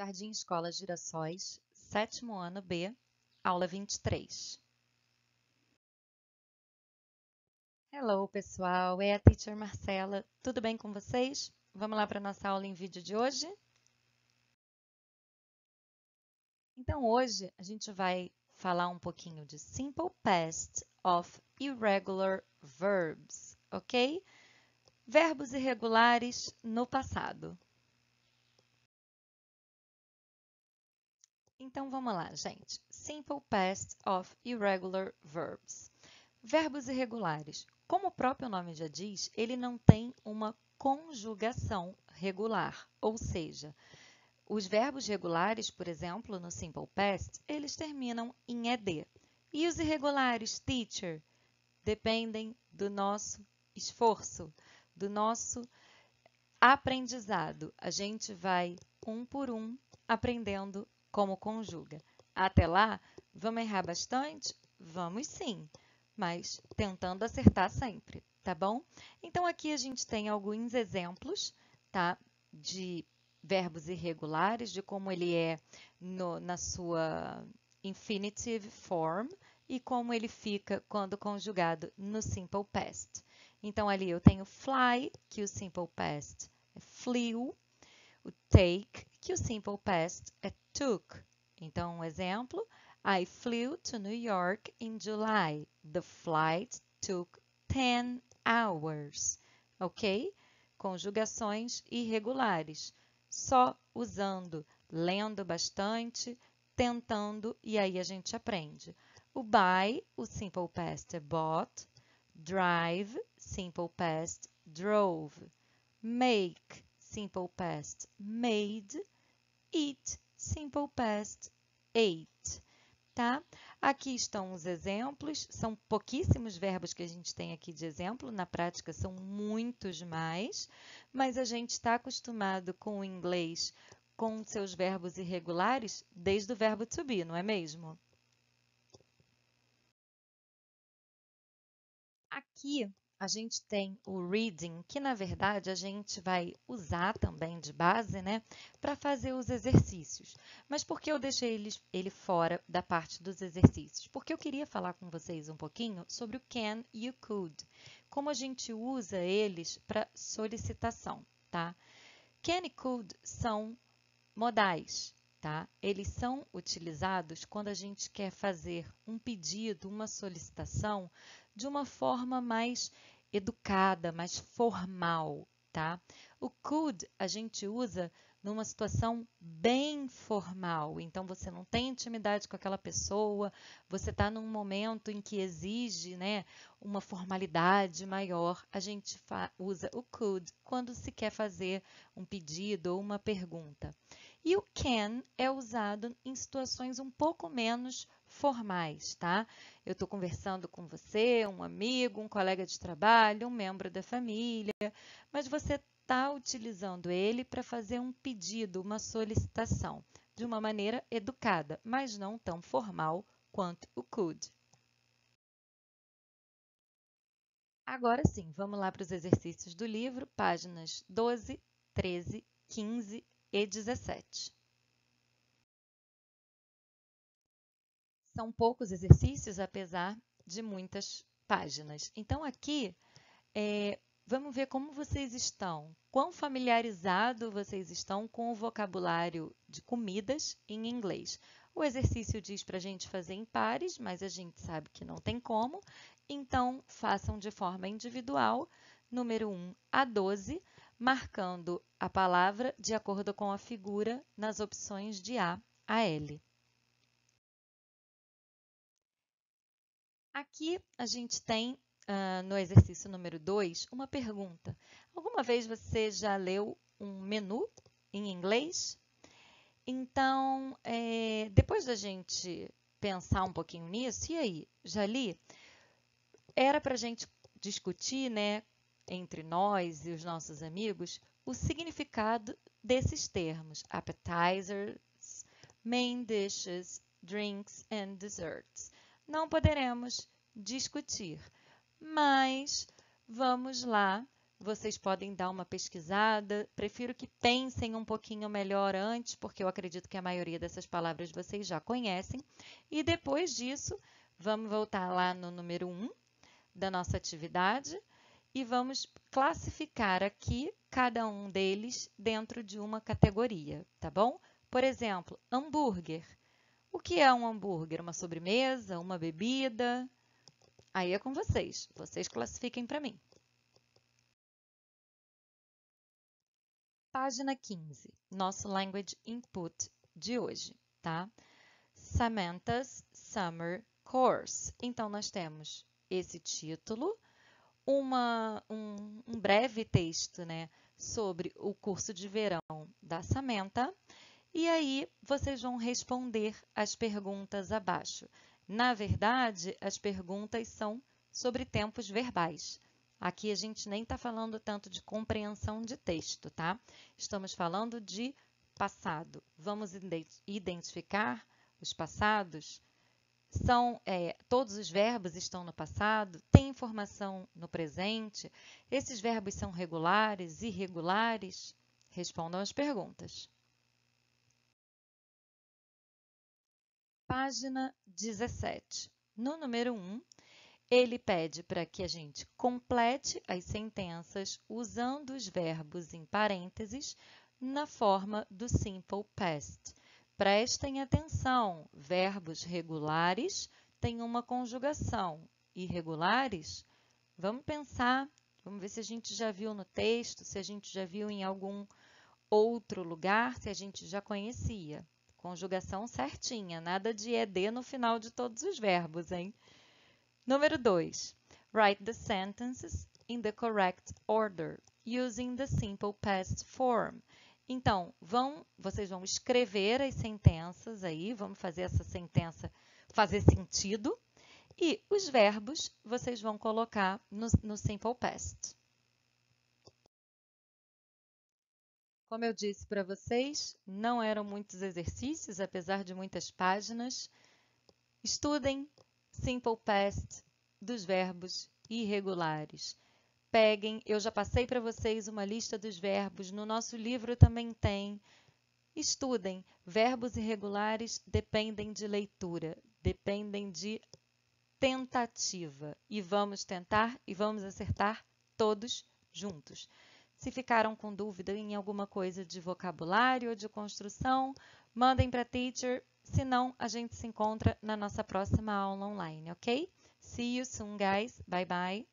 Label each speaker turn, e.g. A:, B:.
A: Jardim Escola Girassóis, sétimo ano B, aula 23. Hello, pessoal! É a Teacher Marcela. Tudo bem com vocês? Vamos lá para nossa aula em vídeo de hoje? Então, hoje a gente vai falar um pouquinho de Simple Past of Irregular Verbs, ok? Verbos irregulares no passado. Então vamos lá, gente. Simple past of irregular verbs. Verbos irregulares. Como o próprio nome já diz, ele não tem uma conjugação regular, ou seja, os verbos regulares, por exemplo, no simple past, eles terminam em ed. E os irregulares, teacher, dependem do nosso esforço, do nosso aprendizado. A gente vai um por um aprendendo como conjuga. Até lá, vamos errar bastante? Vamos sim, mas tentando acertar sempre, tá bom? Então, aqui a gente tem alguns exemplos, tá? De verbos irregulares, de como ele é no, na sua infinitive form e como ele fica quando conjugado no simple past. Então, ali eu tenho fly, que o simple past é flew, o take, que o simple past é took. Então, um exemplo, I flew to New York in July. The flight took 10 hours. Ok? Conjugações irregulares. Só usando, lendo bastante, tentando e aí a gente aprende. O buy, o simple past é bought. Drive, simple past drove. Make, simple past made, eat, simple past ate, tá? Aqui estão os exemplos, são pouquíssimos verbos que a gente tem aqui de exemplo, na prática são muitos mais, mas a gente está acostumado com o inglês com seus verbos irregulares desde o verbo to be, não é mesmo? Aqui a gente tem o reading, que na verdade a gente vai usar também de base, né, para fazer os exercícios. Mas por que eu deixei ele, ele fora da parte dos exercícios? Porque eu queria falar com vocês um pouquinho sobre o can e o could, como a gente usa eles para solicitação, tá? Can e could são modais, tá? Eles são utilizados quando a gente quer fazer um pedido, uma solicitação de uma forma mais educada, mais formal, tá? O could a gente usa numa situação bem formal. Então, você não tem intimidade com aquela pessoa, você está num momento em que exige né, uma formalidade maior. A gente usa o could quando se quer fazer um pedido ou uma pergunta. E o can é usado em situações um pouco menos formais, tá? Eu estou conversando com você, um amigo, um colega de trabalho, um membro da família, mas você está utilizando ele para fazer um pedido, uma solicitação, de uma maneira educada, mas não tão formal quanto o could. Agora sim, vamos lá para os exercícios do livro, páginas 12, 13, 15 e 17. São poucos exercícios, apesar de muitas páginas. Então, aqui, é, vamos ver como vocês estão, quão familiarizado vocês estão com o vocabulário de comidas em inglês. O exercício diz para a gente fazer em pares, mas a gente sabe que não tem como, então façam de forma individual, número 1 a 12, marcando a palavra de acordo com a figura nas opções de A a L. Aqui a gente tem, uh, no exercício número 2, uma pergunta. Alguma vez você já leu um menu em inglês? Então, é, depois da gente pensar um pouquinho nisso, e aí, já li? Era para a gente discutir, né, entre nós e os nossos amigos, o significado desses termos, appetizers, main dishes, drinks and desserts não poderemos discutir. Mas vamos lá vocês podem dar uma pesquisada. Prefiro que pensem um pouquinho melhor antes, porque eu acredito que a maioria dessas palavras vocês já conhecem. E depois disso, vamos voltar lá no número 1 da nossa atividade e vamos classificar aqui cada um deles dentro de uma categoria, tá bom? Por exemplo, hambúrguer. O que é um hambúrguer? Uma sobremesa? Uma bebida? Aí é com vocês. Vocês classifiquem para mim. Página 15, nosso Language Input de hoje, tá? Samantha's Summer Course. Então, nós temos esse título, uma, um, um breve texto né, sobre o curso de verão da Samantha, e aí vocês vão responder as perguntas abaixo. Na verdade, as perguntas são sobre tempos verbais. Aqui a gente nem está falando tanto de compreensão de texto, tá? Estamos falando de passado. Vamos identificar os passados. São é, todos os verbos estão no passado, tem informação no presente. Esses verbos são regulares, irregulares? Respondam as perguntas. Página 17. No número 1, ele pede para que a gente complete as sentenças usando os verbos em parênteses na forma do simple past. Prestem atenção, verbos regulares têm uma conjugação, irregulares, vamos pensar, vamos ver se a gente já viu no texto, se a gente já viu em algum outro lugar, se a gente já conhecia. Conjugação certinha, nada de ed no final de todos os verbos, hein? Número 2. Write the sentences in the correct order, using the simple past form. Então, vão, vocês vão escrever as sentenças aí, vamos fazer essa sentença fazer sentido, e os verbos vocês vão colocar no, no simple past. Como eu disse para vocês, não eram muitos exercícios, apesar de muitas páginas. Estudem, simple past dos verbos irregulares. Peguem, eu já passei para vocês uma lista dos verbos, no nosso livro também tem. Estudem. Verbos irregulares dependem de leitura, dependem de tentativa. E vamos tentar e vamos acertar todos juntos. Se ficaram com dúvida em alguma coisa de vocabulário ou de construção, mandem para teacher se não, a gente se encontra na nossa próxima aula online, ok? See you soon, guys. Bye bye.